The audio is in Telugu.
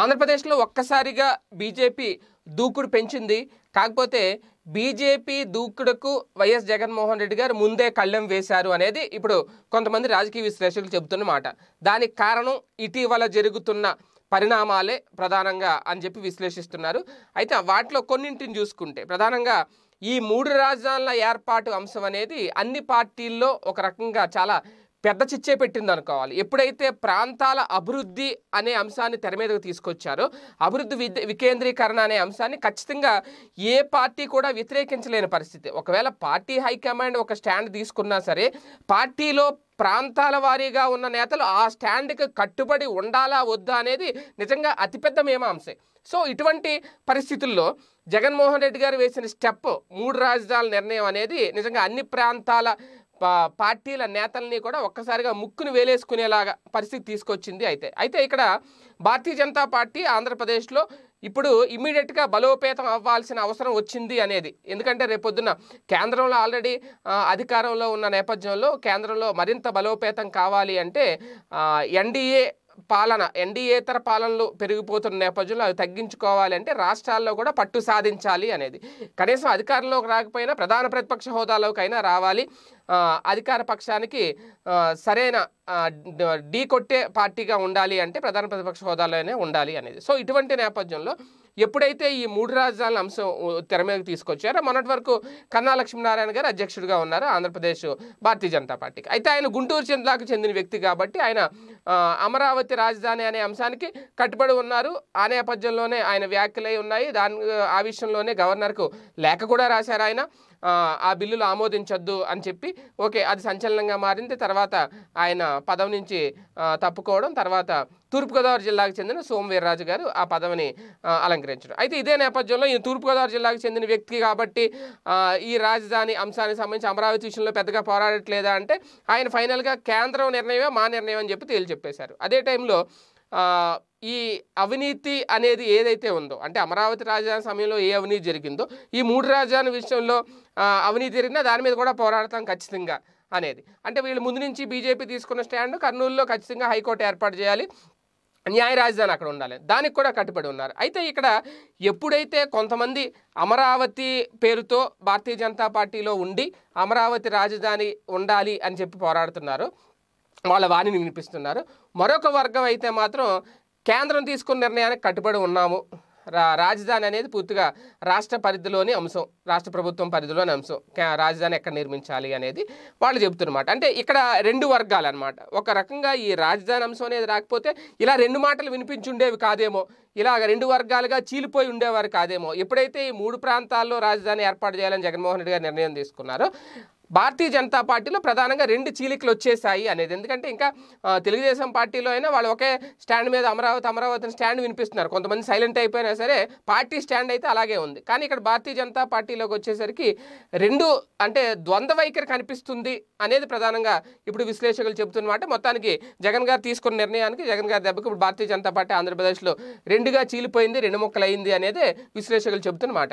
ఆంధ్రప్రదేశ్లో ఒక్కసారిగా బీజేపీ దూకుడు పెంచింది. కాకపోతే బీజేపీ దూకుడుకు వైఎస్ జగన్మోహన్ రెడ్డి గారు ముందే కళ్ళెం వేశారు అనేది ఇప్పుడు కొంతమంది రాజకీయ విశ్లేషకులు చెబుతున్న మాట. దానికి కారణం ఇటీవల జరుగుతున్న పరిణామాలే ప్రధానంగా అని చెప్పి విశ్లేషిస్తున్నారు. అయితే వాటిలో కొన్నింటిని చూసుకుంటే ప్రధానంగా ఈ మూడు రాజధానుల ఏర్పాటు అంశం అనేది అన్ని పార్టీల్లో ఒక రకంగా చాలా పెద్ద చిచ్చే పెట్టింది అనుకోవాలి ఎప్పుడైతే ప్రాంతాల అభివృద్ధి అనే అంశాన్ని తెర మీదకు తీసుకొచ్చారో అభివృద్ధి విద- వికేంద్రీకరణ అనే అంశాన్ని ఖచ్చితంగా ఏ పార్టీ కూడా వ్యతిరేకించలేని పరిస్థితి. ఒకవేళ పార్టీ హైకమాండ్ ఒక స్టాండ్ తీసుకున్నా సరే పార్టీలో ప్రాంతాల వారీగా ఉన్న నేతలు ఆ స్టాండ్కి కట్టుబడి ఉండాలా వద్దా అనేది నిజంగా అతిపెద్ద మేమాంశే సో ఇటువంటి పరిస్థితుల్లో జగన్మోహన్ రెడ్డి గారు వేసిన స్టెప్ మూడు రాజధానుల నిర్ణయం అనేది నిజంగా అన్ని ప్రాంతాల పార్టీల నేతల్ని కూడా ఒక్కసారిగా ముక్కును వేలేసుకునేలాగా పరిస్థితి తీసుకొచ్చింది అయితే. అయితే ఇక్కడ భారతీయ జనతా పార్టీ ఆంధ్రప్రదేశ్లో ఇప్పుడు ఇమ్మీడియట్గా బలోపేతం అవ్వాల్సిన అవసరం వచ్చింది అనేది. ఎందుకంటే రేపొద్దున కేంద్రంలో ఆల్రెడీ అధికారంలో ఉన్న నేపథ్యంలో కేంద్రంలో మరింత బలోపేతం కావాలి అంటే ఎన్డీఏ పాలన ఎన్డీఏతర పాలనలు పెరిగిపోతున్న నేపథ్యంలో అవి తగ్గించుకోవాలి అంటే రాష్ట్రాల్లో కూడా పట్టు సాధించాలి అనేది. కనీసం అధికారంలోకి రాకపోయినా ప్రధాన ప్రతిపక్ష హోదాలోకైనా రావాలి. అధికార పక్షానికి సరైన ఢీ కొట్టే పార్టీగా ఉండాలి అంటే ప్రధాన ప్రతిపక్ష హోదాలోనే ఉండాలి అనేది. సో ఇటువంటి నేపథ్యంలో ఎప్పుడైతే ఈ మూడు రాజధానుల అంశం తెర మీదకి తీసుకొచ్చారో మొన్నటి వరకు కన్నా లక్ష్మీనారాయణ గారు అధ్యక్షుడిగా ఉన్నారు ఆంధ్రప్రదేశ్ భారతీయ జనతా పార్టీకి. అయితే ఆయన గుంటూరు జిల్లాకు చెందిన వ్యక్తి కాబట్టి ఆయన అమరావతి రాజధాని అనే అంశానికి కట్టుబడి ఉన్నారు. ఆ నేపథ్యంలోనే ఆయన వ్యాఖ్యలై ఉన్నాయి. దాని ఆ విషయంలోనే గవర్నర్కు లేఖ కూడా రాశారు ఆయన. ఆ, బిల్లులు ఆమోదించొద్దు అని చెప్పి ఓకే అది సంచలనంగా మారింది. తర్వాత ఆయన పదవి నుంచి తప్పుకోవడం తర్వాత తూర్పుగోదావరి జిల్లాకు చెందిన సోమవీర్రాజు గారు ఆ పదవిని అలంకరించడం అయితే ఇదే నేపథ్యంలో ఈ తూర్పుగోదావరి జిల్లాకు చెందిన వ్యక్తి కాబట్టి ఈ రాజధాని అంశానికి సంబంధించి అమరావతి విషయంలో పెద్దగా పోరాడట్లేదా అంటే ఆయన ఫైనల్గా కేంద్రం నిర్ణయమే మా నిర్ణయం అని చెప్పి తేల్చి చెప్పేశారు అదే టైంలో ఈ అవినీతి అనేది ఏదైతే ఉందో అంటే అమరావతి రాజధాని సమయంలో ఏ అవినీతి జరిగిందో ఈ మూడు రాజధాని విషయంలో అవినీతి జరిగినా దాని మీద కూడా పోరాడతాం ఖచ్చితంగా అనేది. అంటే వీళ్ళు ముందు నుంచి బీజేపీ తీసుకున్న స్టాండ్ కర్నూలులో ఖచ్చితంగా హైకోర్టు ఏర్పాటు చేయాలి. న్యాయ రాజధాని అక్కడ ఉండాలి. దానికి కూడా కట్టుబడి ఉన్నారు. అయితే ఇక్కడ ఎప్పుడైతే కొంతమంది అమరావతి పేరుతో భారతీయ జనతా పార్టీలో ఉండి అమరావతి రాజధాని ఉండాలి అని చెప్పి పోరాడుతున్నారు వాళ్ళ వాణిని వినిపిస్తున్నారు. మరొక వర్గం అయితే మాత్రం కేంద్రం తీసుకున్న నిర్ణయానికి కట్టుబడి ఉన్నాము. రాజధాని అనేది పూర్తిగా రాష్ట్ర పరిధిలోని అంశం రాష్ట్ర ప్రభుత్వం పరిధిలోని అంశం. రాజధాని ఎక్కడ నిర్మించాలి అనేది వాళ్ళు చెబుతున్నమాట. అంటే ఇక్కడ రెండు వర్గాలు అనమాట ఒక రకంగా ఈ రాజధాని అంశం అనేది రాకపోతే ఇలా రెండు మాటలు వినిపించుండేవి కాదేమో. ఇలా రెండు వర్గాలుగా చీలిపోయి ఉండేవారు కాదేమో. ఎప్పుడైతే ఈ మూడు ప్రాంతాల్లో రాజధాని ఏర్పాటు చేయాలని జగన్మోహన్ రెడ్డి గారు నిర్ణయం తీసుకున్నారో భారతీయ జనతా పార్టీలో ప్రధానంగా రెండు చీలికలు వచ్చేసాయి అనేది. ఎందుకంటే ఇంకా తెలుగుదేశం పార్టీలో అయినా వాళ్ళు ఒకే స్టాండ్ మీద అమరావతి అమరావతి స్టాండ్ వినిపిస్తున్నారు. కొంతమంది సైలెంట్ అయిపోయినా సరే పార్టీ స్టాండ్ అయితే అలాగే ఉంది. కానీ ఇక్కడ భారతీయ జనతా పార్టీలోకి వచ్చేసరికి రెండు అంటే ద్వంద్వ వైఖరి కనిపిస్తుంది అనేది ప్రధానంగా ఇప్పుడు విశ్లేషకులు చెబుతున్నమాట మొత్తానికి జగన్ గారు తీసుకున్న నిర్ణయానికి జగన్ గారి దెబ్బకి ఇప్పుడు భారతీయ జనతా పార్టీ ఆంధ్రప్రదేశ్లో రెండుగా చీలిపోయింది రెండు ముక్కలు అయింది అనేది విశ్లేషకులు చెబుతున్నమాట